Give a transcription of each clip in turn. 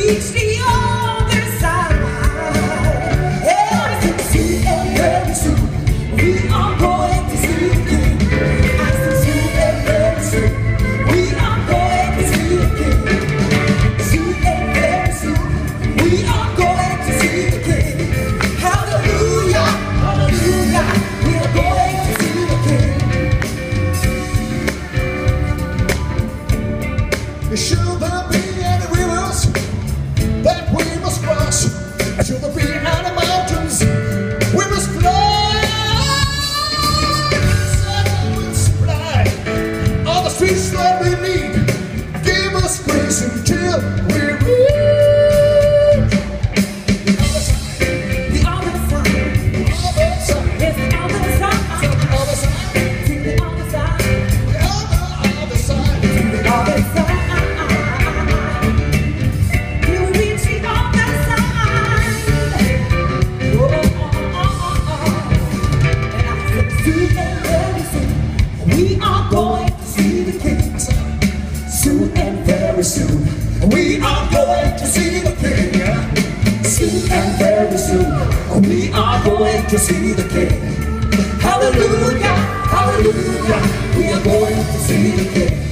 reach going to see the King. Hallelujah, hallelujah, we are going to see the King.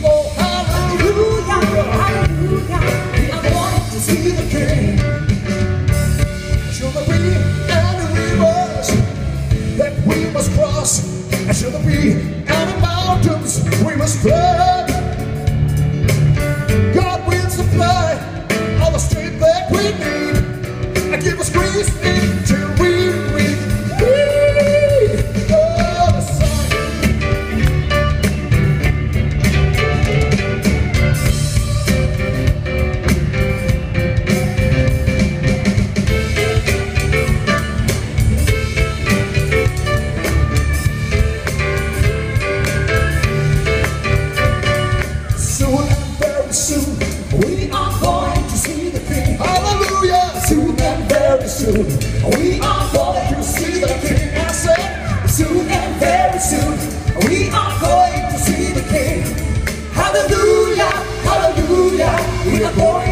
very soon we are going to see the King. Hallelujah, hallelujah, we are going.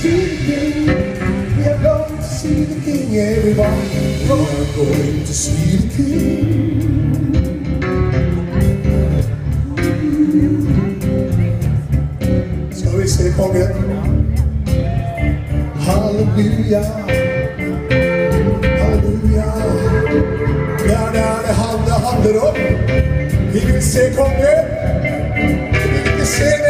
see the king. We are going to see the king, everybody. We are going to see the king. Can we say Ska vi Hallelujah. fågeln? Halleluja, halleluja. Där, där, handen, handen upp. Vi vill se kongen. Vi vill se det.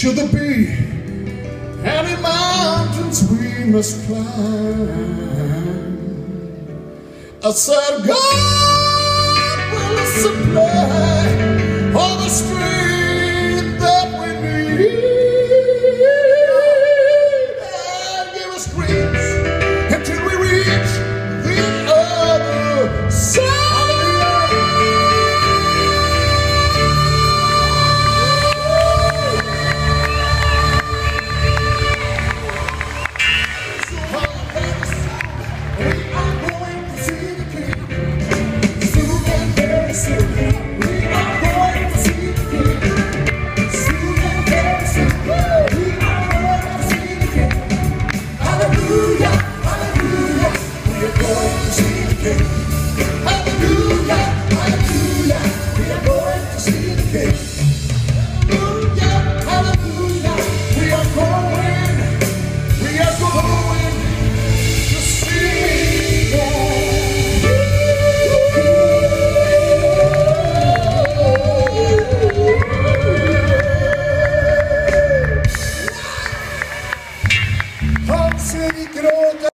should there be any mountains we must climb? I said, God will supply.